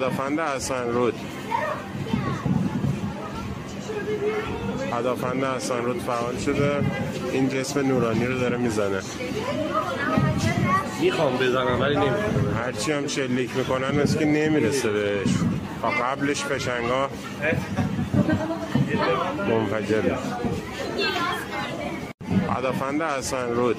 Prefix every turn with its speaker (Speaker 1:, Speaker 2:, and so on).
Speaker 1: هدافند حسن رود. هدافند حسن رود فعال شده. این جسم نورانی رو داره می‌زنه.
Speaker 2: می‌خوام بزنم ولی نمی‌خوام.
Speaker 1: هرچی هم شلیک می‌کنن از که نمی‌رسه بهش. تا قبلش فشنگا. منفجره. هدافند حسن رود.